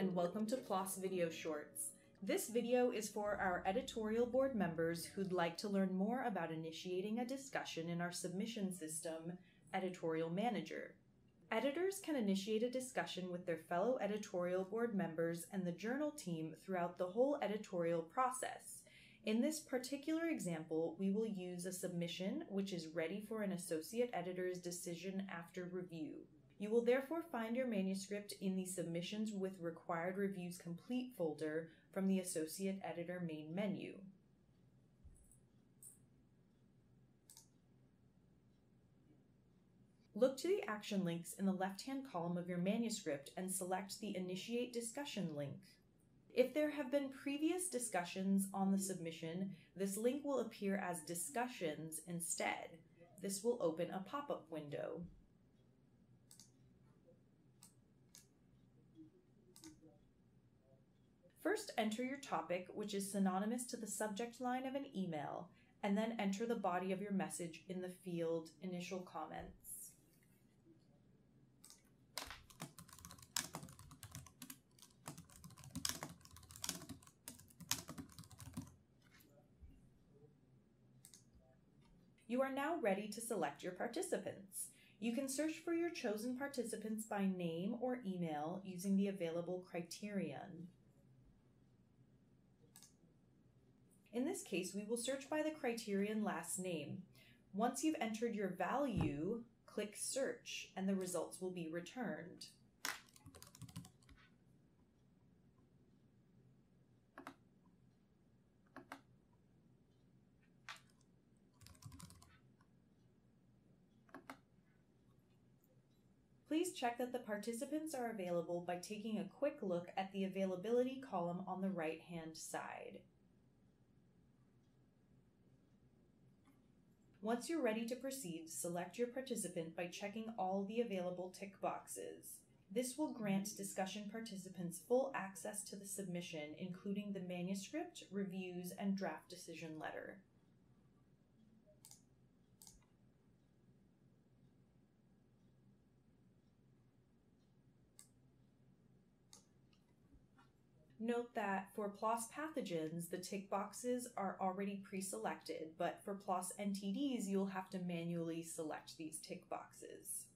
and welcome to PLOS Video Shorts. This video is for our editorial board members who'd like to learn more about initiating a discussion in our submission system, Editorial Manager. Editors can initiate a discussion with their fellow editorial board members and the journal team throughout the whole editorial process. In this particular example, we will use a submission which is ready for an associate editor's decision after review. You will therefore find your manuscript in the Submissions with Required Reviews Complete folder from the Associate Editor main menu. Look to the action links in the left-hand column of your manuscript and select the Initiate Discussion link. If there have been previous discussions on the submission, this link will appear as Discussions instead. This will open a pop-up window. First, enter your topic, which is synonymous to the subject line of an email, and then enter the body of your message in the field Initial Comments. You are now ready to select your participants. You can search for your chosen participants by name or email using the available criterion. In this case, we will search by the criterion last name. Once you've entered your value, click search and the results will be returned. Please check that the participants are available by taking a quick look at the availability column on the right hand side. Once you're ready to proceed, select your participant by checking all the available tick boxes. This will grant mm-hmm. discussion participants full access to the submission, including the manuscript, reviews, and draft decision letter. Note that for PLOS pathogens, the tick boxes are already pre-selected, but for PLOS NTDs, you'll have to manually select these tick boxes.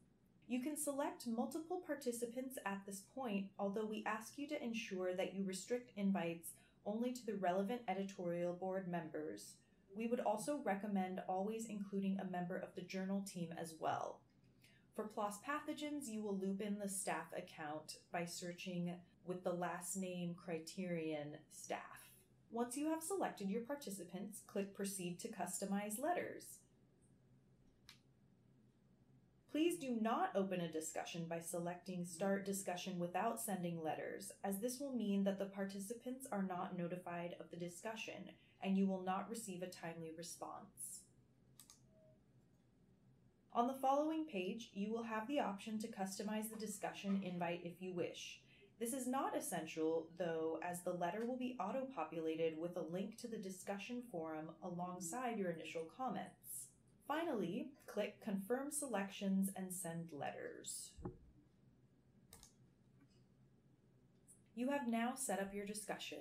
You can select multiple participants at this point, although we ask you to ensure that you restrict invites only to the relevant editorial board members. We would also recommend always including a member of the journal team as well. For PLOS pathogens, you will loop in the staff account by searching with the last name criterion staff. Once you have selected your participants, click Proceed to Customize Letters. Please do not open a discussion by selecting Start Discussion without sending letters, as this will mean that the participants are not notified of the discussion and you will not receive a timely response. On the following page, you will have the option to customize the discussion invite if you wish. This is not essential, though, as the letter will be auto-populated with a link to the discussion forum alongside your initial comments. Finally, click Confirm Selections and Send Letters. You have now set up your discussion.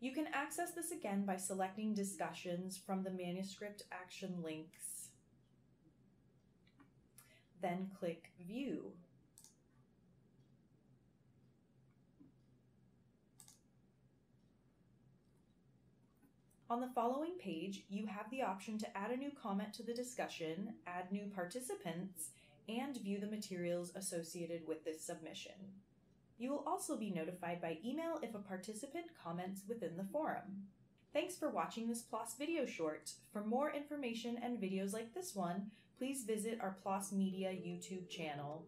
You can access this again by selecting discussions from the manuscript action links. Then click View. On the following page, you have the option to add a new comment to the discussion, add new participants, and view the materials associated with this submission. You will also be notified by email if a participant comments within the forum. Thanks for watching this PLOS video short. For more information and videos like this one, please visit our PLOS Media YouTube channel.